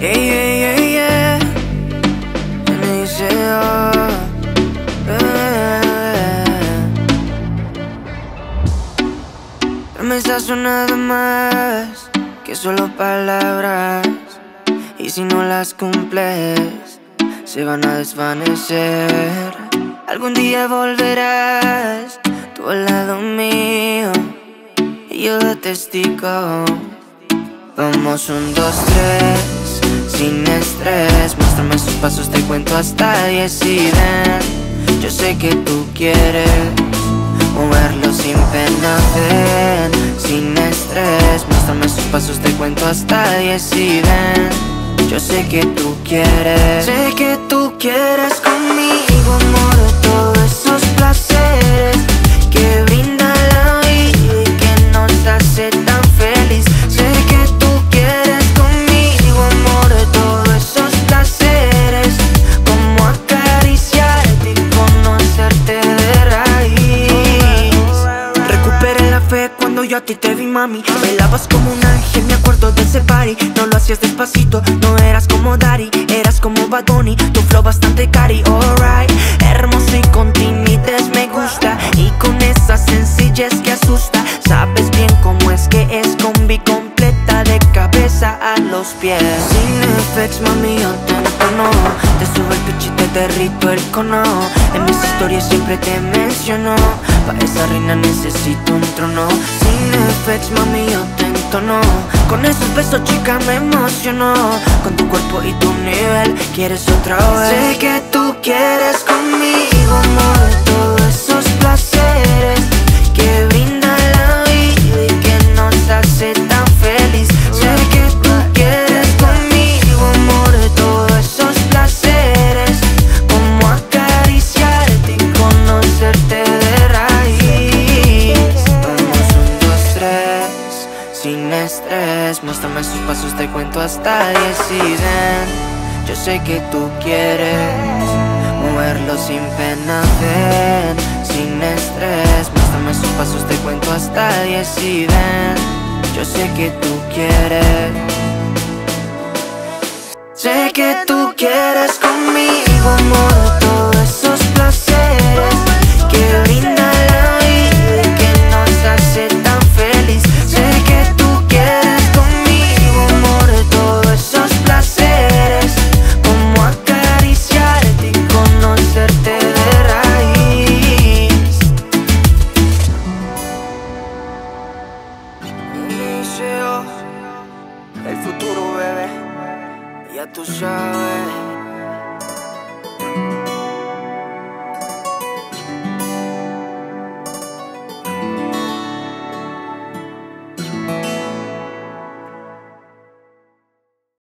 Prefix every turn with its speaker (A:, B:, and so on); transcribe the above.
A: Yeah, yeah, yeah, yeah. Me dice, oh, yeah. Nada más que solo palabras. Y si no las cumples, se van a desvanecer. Algún día volverás tú al lado mío y yo de testigo. Vamos un, dos, tres, sin estrés Muéstrame esos pasos, te cuento hasta diez y ven. Yo sé que tú quieres moverlo sin pena, ven. Sin estrés, muéstrame esos pasos, te cuento hasta diez y ven. Yo sé que tú quieres. Sé que tú quieres ti te vi, mami. Bailabas como un ángel, me acuerdo de ese party. No lo hacías despacito, no eras como Daddy Eras como Bad Bunny, tu flow bastante cari, alright. Hermoso y con timidez me gusta. Y con esa sencillez que asusta. Sabes bien cómo es que es combi completa De cabeza a los pies. Sin effects, mami, yo te Te subo el pitch y te derrito el cono. En mis historias siempre te menciono Esa reina necesito un trono. Sin effects, mami, yo te entono. Con esos besos, chica, me emociono. Con tu cuerpo y tu nivel Quieres otra vez. Sé que tú quieres estrés Muéstrame sus pasos, te cuento hasta diez y ven. Yo sé que tú quieres Moverlo sin pena, Sin estrés. Muéstrame sus pasos, te cuento hasta diez y ven. Yo sé que tú quieres. Sé que tú quieres El futuro, bebé Ya tú sabes